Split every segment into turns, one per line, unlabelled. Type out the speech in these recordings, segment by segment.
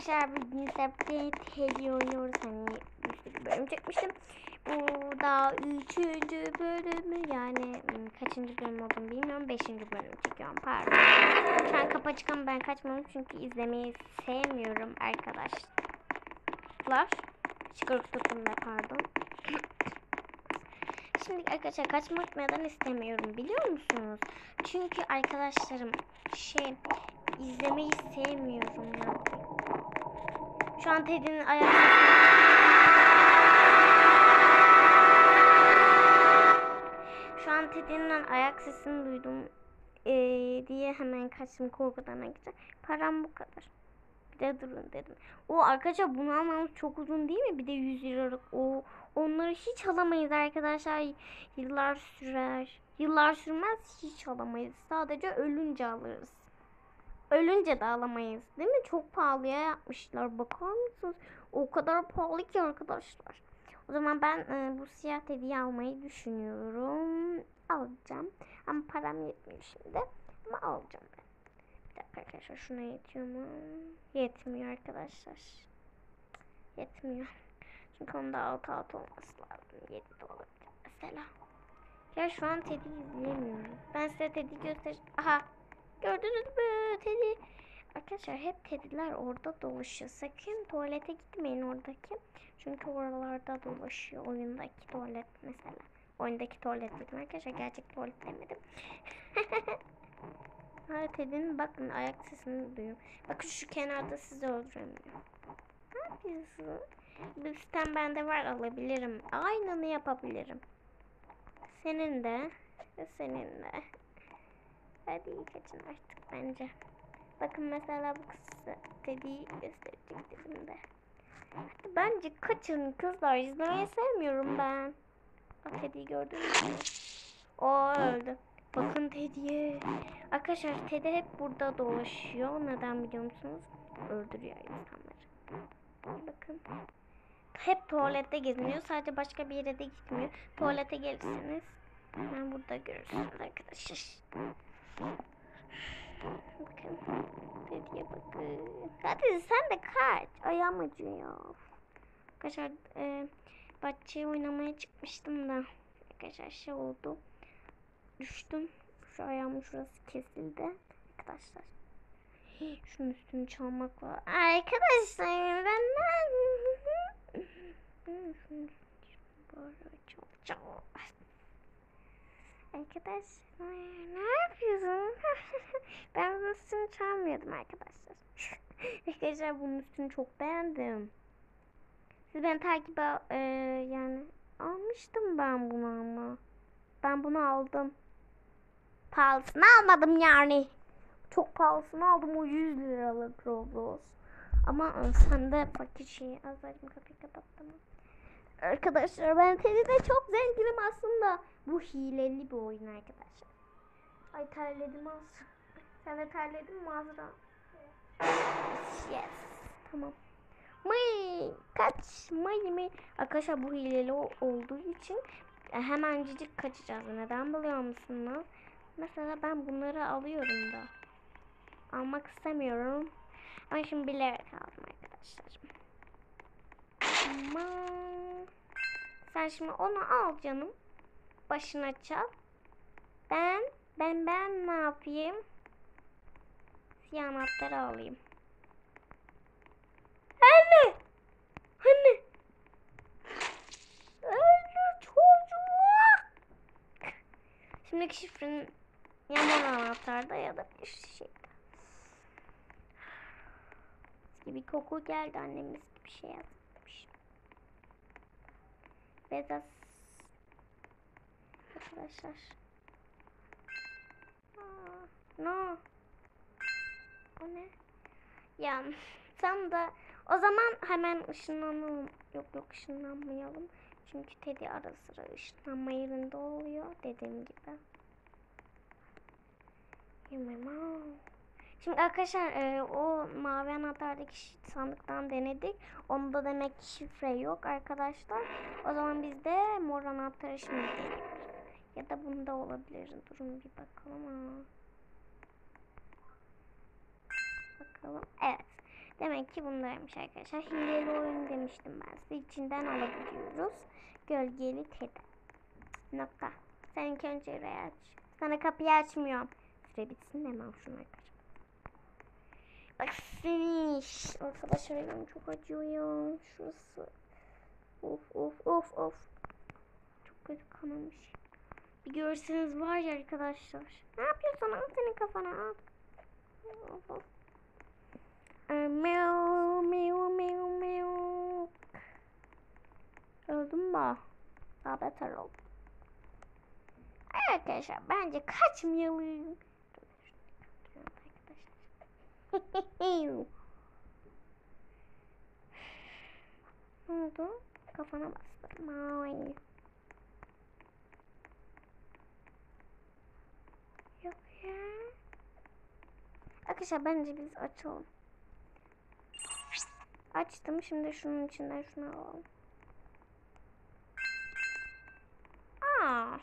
Arkadaşlar bugün septe hediye oynuyoruz. Hani sürü bölüm çekmiştim. Bu da üçüncü bölümü yani hmm, kaçıncı bölüm olduğunu bilmiyorum. Beşinci bölüm çekiyorum pardon. Şu an kapı açık ben kaçmadım çünkü izlemeyi sevmiyorum arkadaşlar. Çıkarıp tuttum da pardon. Şimdi arkadaşlar kaçmak neden istemiyorum biliyor musunuz? Çünkü arkadaşlarım şey izlemeyi sevmiyorum ya. Şu an Teddy'nin ayak Şu an Teddy'nin ayak sesini duydum ee, diye hemen kaçtım korkudan arkadaşlar. Param bu kadar. Bir de durun dedim. O arkadaşlar bunu almamız çok uzun değil mi? Bir de 100 liralık. O onları hiç alamayız arkadaşlar. Yıllar sürer. Yıllar sürmez hiç alamayız. Sadece ölünce alırız. Ölünce de alamayız. Değil mi? Çok pahalıya yapmışlar. Bakar mısınız? O kadar pahalı ki arkadaşlar. O zaman ben e, bu siyah hediye almayı düşünüyorum. Alacağım. Ama param yetmiyor şimdi. Ama alacağım ben. Bir dakika arkadaşlar şuna yetiyor mu? Yetmiyor arkadaşlar. Yetmiyor. Çünkü onda altı altı olması lazım. Yedi de olabilir mesela. Ya şu an Teddy izleyemiyorum. Ben size Teddy göster... Aha. Gördünüz mü Teddy? Arkadaşlar hep Teddy'ler orada dolaşıyor. Sakın tuvalete gitmeyin oradaki. Çünkü oralarda dolaşıyor. Oyundaki tuvalet mesela. Oyundaki tuvalet dedim arkadaşlar. Gerçek tuvalet demedim. ha Teddy'nin bakın ayak sesini duyuyorum. Bakın şu kenarda sizi öldürüyorum. Ne yapıyorsun? Bir sistem bende var alabilirim. Aynını yapabilirim. Senin de. Senin de. İyi kaçın artık bence. Bakın mesela bu kız dediği gösterecek dedim de. Bence kaçın kızlar. İzlemeyi sevmiyorum ben. Bak Teddy'yi gördün mü? O öldü. Bakın Teddy'ye. Arkadaşlar Teddy hep burada dolaşıyor. Neden biliyor musunuz? Öldürüyor insanları. Bakın. Hep tuvalette geziniyor. Sadece başka bir yere de gitmiyor. Tuvalete gelirsiniz. Hemen burada görürsünüz arkadaşlar. Bakın. Dediye bakın. Hadi sen de kaç. Ayağım acıyor. Arkadaşlar e, bahçeye oynamaya çıkmıştım da. Arkadaşlar şey oldu. Düştüm. Şu ayağımın şurası kesildi. Arkadaşlar. Şunun üstünü çalmak var. Arkadaşlar ben Şunun üstünü. Arkadaşlar ne yapıyorsun? ben bunun üstünü çalmıyordum arkadaşlar. arkadaşlar bunun üstünü çok beğendim. Siz beni takip al, e, yani almıştım ben bunu ama. Ben bunu aldım. Pahalısını almadım yani. Çok pahalısını aldım o 100 liralık Roblox. Ama e, sen de fakir şey azarım kapıyı kapattım. Arkadaşlar ben Teddy'de çok zenginim aslında. Bu hileli bir oyun arkadaşlar. Ay terledim az. Sen de terledin mi Azra? Yes. Tamam. May kaç may may. Arkadaşlar bu hileli olduğu için hemencik kaçacağız. Neden biliyor musunuz? Mesela ben bunları alıyorum da. Almak istemiyorum. Ama şimdi bilerek aldım arkadaşlar. Aman. Sen şimdi onu al canım. Başına çal. Ben, ben, ben ne yapayım? Siyah anahtarı alayım. Anne! Anne! Anne çocuğum! Şimdiki şifrenin ya mor anahtarda ya da bir şey. gibi koku geldi annemiz bir şey yazmış. Bezas arkadaşlar. Aa, no. O ne? Ya tam da o zaman hemen ışınlanalım. Yok yok ışınlanmayalım. Çünkü Teddy ara sıra ışınlanma yerinde oluyor dediğim gibi. Yemem. Şimdi arkadaşlar e, o mavi anahtardaki sandıktan denedik. Onda demek ki şifre yok arkadaşlar. O zaman biz de mor anahtarı şimdi. Ya da bunda olabilir. Durun bir bakalım. Aa. Bakalım. Evet. Demek ki bundaymış arkadaşlar. Hileli oyun demiştim ben size. İçinden alabiliyoruz. Gölgeli tedi. Nokta. Seninki önce orayı aç. Sana kapıyı açmıyorum. Süre bitsin hemen şunu açarım. Bak seni. Arkadaşlar elim çok acıyor ya. Şurası. Of of of of. Çok kötü kanamış. Bir görseniz var ya arkadaşlar. Ne yapıyorsun? Al senin kafana al. Of of. Ee, Meow meow meow meow. Öldüm mü? Daha beter oldu. Ay Arkadaşlar bence kaçmayalım. Ne oldu? Kafana bastım. Ay. Yok ya. Arkadaşlar bence biz açalım. Açtım. Şimdi şunun içinden şunu alalım. Aa,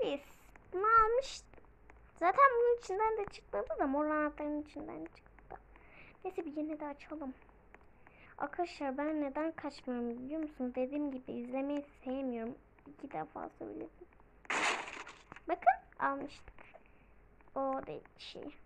biz bunu almıştık. Zaten bunun içinden de çıkmadı da mor anahtarın içinden çıktı. Neyse bir yine de açalım. Arkadaşlar ben neden kaçmıyorum biliyor musunuz? Dediğim gibi izlemeyi sevmiyorum. İki defa söyledim. Bakın almıştık. O değil şey.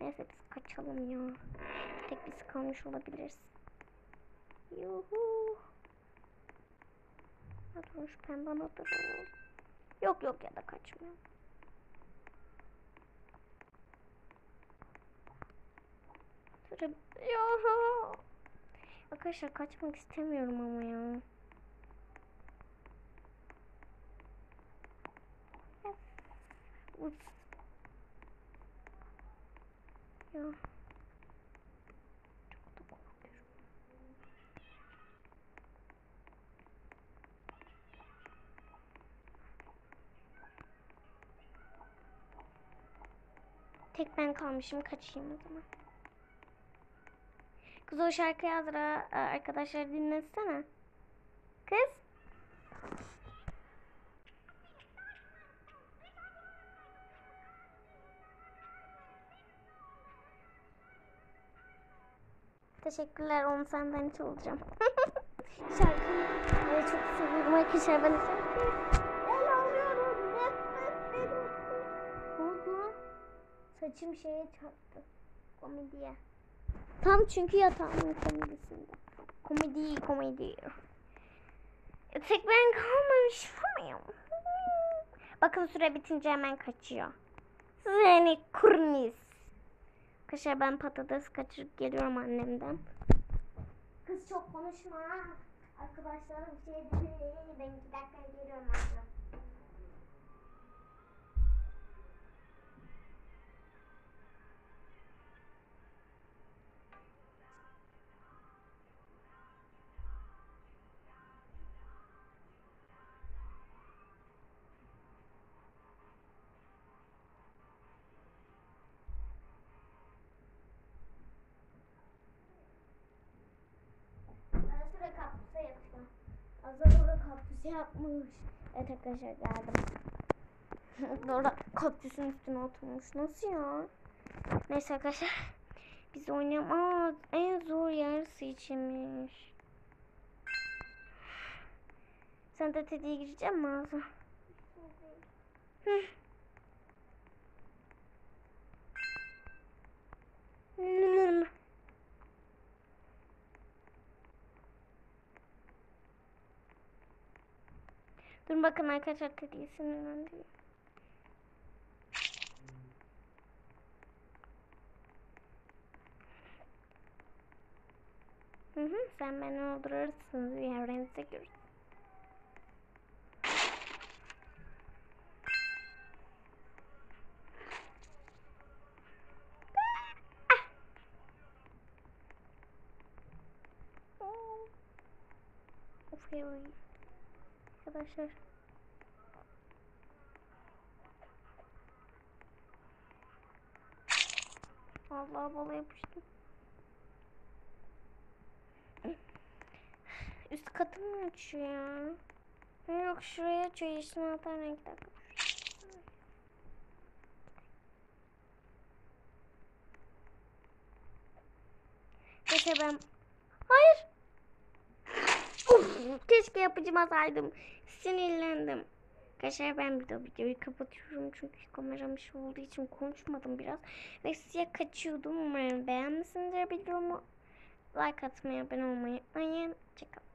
Neyse biz kaçalım ya. Tek biz kalmış olabiliriz. Yuhu. Hadi şu pembe alalım. Yok yok ya da kaçmıyor. Süre... Yuhu. Arkadaşlar kaçmak istemiyorum ama ya. Ya. Tek ben kalmışım kaçayım o zaman. Kız o şarkıyı Azra e, arkadaşlar dinletsene. Kız. Teşekkürler onu senden çalacağım. Şarkıyı çok seviyorum arkadaşlar ben şarkıyı. Saçım şeye çarptı. Komediye. Tam çünkü yatağımın komedisinde. Komedi, komedi. E, Tek ben kalmamış mıyım? Bakın süre bitince hemen kaçıyor. Seni kurnis. Arkadaşlar ben patates kaçırıp geliyorum annemden. Kız çok konuşma. Arkadaşlarım şey dedi. Ben iki dakika geliyorum abla. Kaktüse yapmış. Evet arkadaşlar geldim. Dora kaktüsün üstüne oturmuş. Nasıl ya? Neyse arkadaşlar. Biz oynayalım. Aa en zor yarısı içinmiş. Sen de Teddy'ye girecek misin ağzına? Hı. Dur bakın arkadaşlar Teddy'yi sinirlendim. Hı hı, sen beni öldürürsün. Yerlerinize görürsün. Of heroin. Arkadaşlar. Allah bala yapıştım. Üst katı mı açıyor ya? Yok şuraya açıyor. Yeşil anahtar renkli. Arkadaşlar ben... Hayır. Of, keşke yapıcımasaydım. Sinirlendim. Arkadaşlar ben bir de videoyu kapatıyorum çünkü kameram şey olduğu için konuşmadım biraz. Ve size kaçıyordum. Umarım beğenmişsinizdir videomu. Like atmayı, abone olmayı unutmayın. Hoşçakalın.